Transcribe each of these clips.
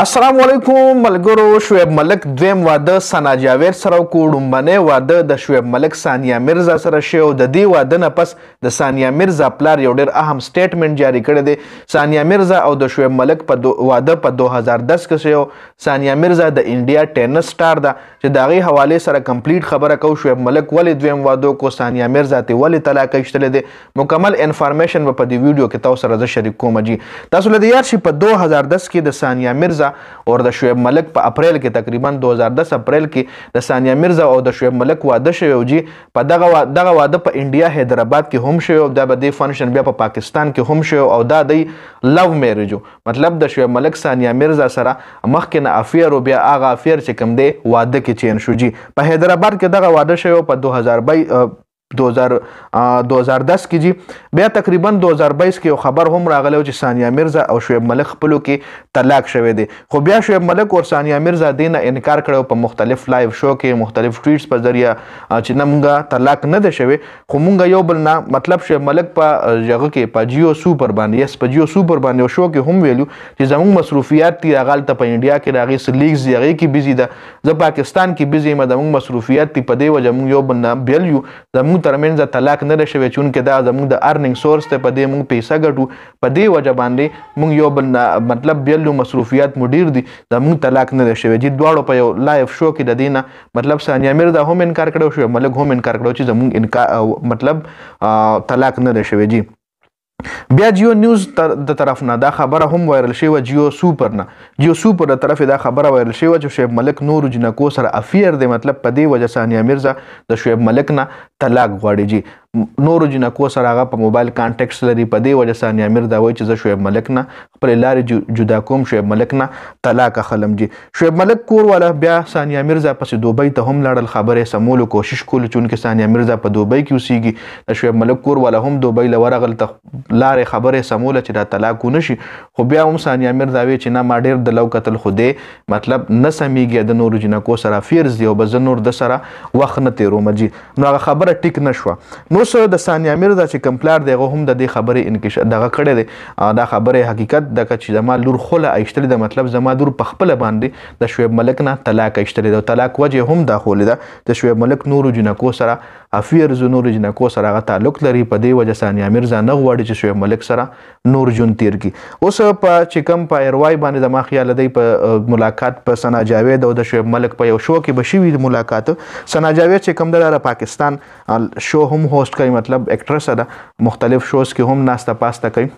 السلام علیکم ملګرو شعیب ملک دویم واده سنا جاوید سره کو ډومبنه واده د شعیب ملک ثانیه مرزا سره شی او د دې واده نه پس د ثانیه مرزا پلار یو ډیر اهم سټیټمنټ جاری کړی دی ثانیه مرزا او د شعیب ملک په دو واده په 2010 کې شو ثانیه مرزا د انډیا ټینس سټار ده چې دا غي حواله سره کمپلیټ خبره کو شعیب ملک ولې دویم واده کو ثانیه مرزا ته ولې طلاق ایشتل دي مکمل انفارمیشن به په دې ویډیو کې تاسو سره زه شریک کوم جی تاسو له یاد شي په 2010 کې د ثانیه مرزا او د شعیب ملک په اپریل کې تقریبا 2010 اپریل کې د ثانیه مرزا او د شعیب ملک واده شوی او جی په دغه دغه واده په انډیا حیدرآباد کې هم شوی او دا به د فنکشن بیا په پاکستان کې هم شوی او دا دی لو میرج مطلب د شعیب ملک ثانیه مرزا سره مخکې نه افیر او بیا هغه افیر چې کوم دی واده کې چین شو جی په حیدرآباد کې دغه واده شوی په 2022 2000 2010 کې جی بیا تقریبا 2022 کې یو خبر هم راغلی چې ثانیه مرزا او شعیب ملک خپلو کې طلاق شوی دی خو بیا شعیب ملک او ثانیه مرزا دینه انکار کړو په مختلف لایو شو کې مختلف ټویټس په ذریعہ چې نمګه طلاق نه دی شوی خو مونږ یو بل نه مطلب شعیب ملک په جګه کې په جیو سوپر باندې یس په جیو سوپر باندې شو کې هم ویلو چې زموږ مصروفیات تی غلطه په انډیا کې راغی سلیګز یغې کې بيزي ده زه پاکستان کې بيزي مده موږ مصروفيات پي په دې وجه موږ یو بل نه بیل یو زموږ ترمنځ طلاق نه ده شوی چونکه دا زموږ د ارننګ سورس ته په دې موږ پیسې ګټو په دې وجه باندې موږ یو بل نه مطلب بیل یو مصروفيات مو ډیر دي زموږ طلاق نه ده شوی دي دواړو په یو لایف شو کې د دینه مطلب ثانیه مرزا هم انکار کړو شو ملک هم انکار کړو چې زموږ انکار مطلب طلاق نه ده شوی دي بیا جیو نیوز تر د طرف نه دا خبره هم وایرل شوې جیو سوپر نه جیو سوپر د طرف دا خبره وایرل شوې چې شعیب ملک نور جنکو سره افیر دی مطلب په دې وجه ثانیه مرزا د شعیب ملک نه طلاق غواړي جی نور جنکو سره هغه په موبایل کانټیکټس لري په دې وجه ثانیه مرزا وایي چې زه شعیب ملک نه خپل لارې جدا کوم شعیب ملک نه طلاق اخلم جی شعیب ملک کور والا بیا ثانیه مرزا پسې دوبۍ ته هم لاړل خبرې سمولو کوشش کول چونکه ثانیه مرزا په دوبۍ کې اوسېږي د شعیب ملک کور والا هم دوبۍ له ورغل ته لارې خبرې سموله چې دا طلاق ونه شي خو بیا هم ثانیه مرزا وی چې نه ما ډېر د لو قتل خو دی مطلب نه سمېږي د نورو جنکو سره فیرز دی او به زه نور د سره وخت نه تېروم جی نو هغه خبره ټیک نه شوه نو سره د ثانیه میرزا چې کوم پلار دی هغه هم د دې خبرې انکش دغه کړی دی دا خبره حقیقت د چې زما لور خوله ایشتلې ده مطلب زما لور په خپله باندې د شعیب ملک نه طلاق ایشتلې ده او طلاق وجه هم دا ښولې ده چې شعیب ملک نورو جینکو سره افیرز نورو جینکو سره هغه تعلق لري په دې وجه ثانیه میرزا نه غواړي چې شعیب ملک سره نور جون تیر کی اوس په چې کم په ایروای باندې د ما خیال دی په ملاقات په سنا جاوید او د شعیب ملک په یو شو کې بشوي د ملاقات سنا جاوید چې کم د پاکستان شو هم هوست کوي مطلب اکټرس ده مختلف شوز کې هم ناسته پاسته کوي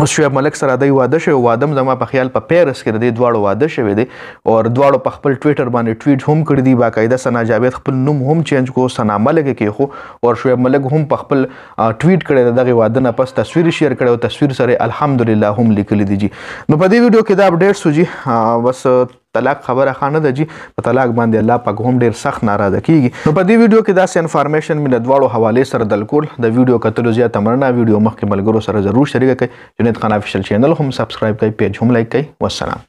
اوس شعیب ملک سره دی واده شوی واده هم زما په خیال په پیرس کې دی دواړو واده شوی دی او دواړو په خپل ټویټر باندې ټویټ هم کړی دی باقاعده سنا جاوید خپل نوم هم چینج کو سنا ملک کې خو او شعیب ملک هم په خپل ټویټ کړی د دغه واده نه پس تصویر شیر کړی او تصویر سره الحمدلله هم لیکلی دی جی نو په دې ویډیو کې دا اپډیټ سو جی بس طلاق خبره خانه ده جی په طلاق باندې الله پاک هم ډیر سخت ناراضه کیږي نو په دې ویډیو کې داسې انفارمیشن مې د دواړو حواله سره دل کول د ویډیو کتلو زیاته مننه ویډیو مخکې ملګرو سره ضرور شریک کړئ جنید خان افیشل چینل هم سبسکرایب کړئ پیج هم لایک کړئ والسلام